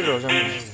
这种上面。